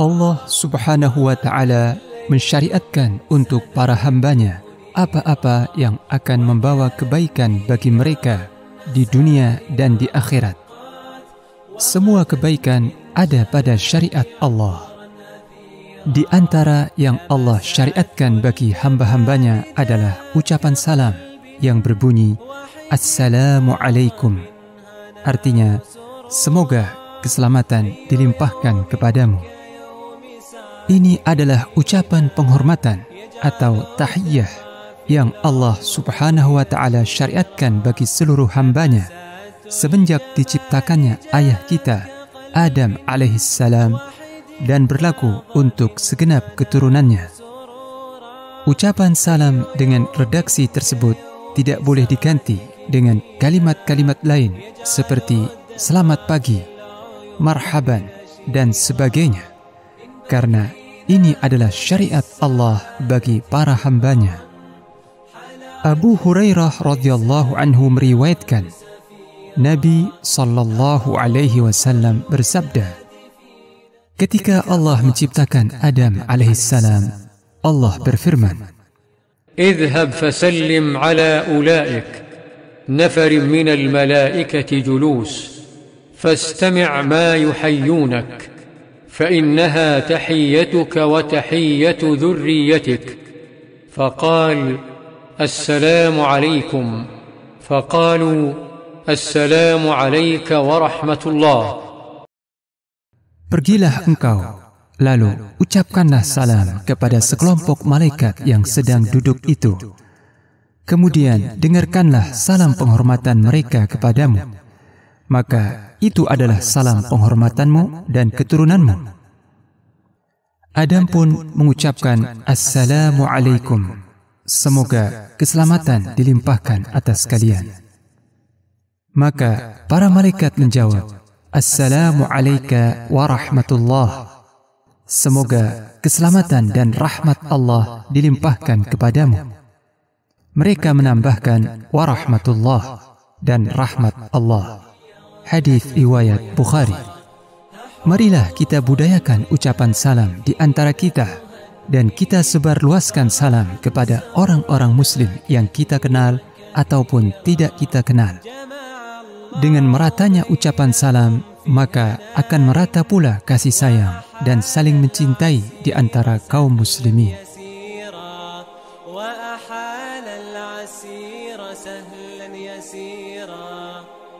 Allah subhanahu wa ta'ala mensyariatkan untuk para hambanya apa-apa yang akan membawa kebaikan bagi mereka di dunia dan di akhirat. Semua kebaikan ada pada syariat Allah. Di antara yang Allah syariatkan bagi hamba-hambanya adalah ucapan salam yang berbunyi Assalamualaikum. Artinya, semoga keselamatan dilimpahkan kepadamu. Ini adalah ucapan penghormatan atau tahiyyah yang Allah Subhanahu wa taala syariatkan bagi seluruh hambanya semenjak diciptakannya ayah kita Adam alaihissalam dan berlaku untuk segenap keturunannya. Ucapan salam dengan redaksi tersebut tidak boleh diganti dengan kalimat-kalimat lain seperti selamat pagi, marhaban dan sebagainya karena ini adalah syariat Allah bagi para hambanya. Abu Hurairah radhiyallahu anhu meriwayatkan Nabi sallallahu alaihi wasallam bersabda Ketika Allah menciptakan Adam alaihissalam Allah berfirman اذهب فسلم على أولئك نفر من الملائكة جلوس فاستمع ما يحيونك فإنها تحيتك وتحية ذريتك فقال السلام عليكم فقالوا السلام عليك ورحمة الله Pergilah engkau, lalu ucapkanlah salam kepada sekelompok malaikat yang sedang duduk itu. Kemudian dengarkanlah salam penghormatan mereka kepadamu. Maka itu adalah salam penghormatanmu dan keturunanmu. Adam pun mengucapkan Assalamualaikum. Semoga keselamatan dilimpahkan atas kalian. Maka para malaikat menjawab, Assalamualaikum warahmatullah. Semoga keselamatan dan rahmat Allah dilimpahkan kepadamu. Mereka menambahkan warahmatullah dan rahmat Allah. Hadis riwayat Bukhari. Marilah kita budayakan ucapan salam di antara kita dan kita sebarluaskan salam kepada orang-orang muslim yang kita kenal ataupun tidak kita kenal. Dengan meratanya ucapan salam, maka akan merata pula kasih sayang dan saling mencintai di antara kaum muslimin. سهلا يسيرا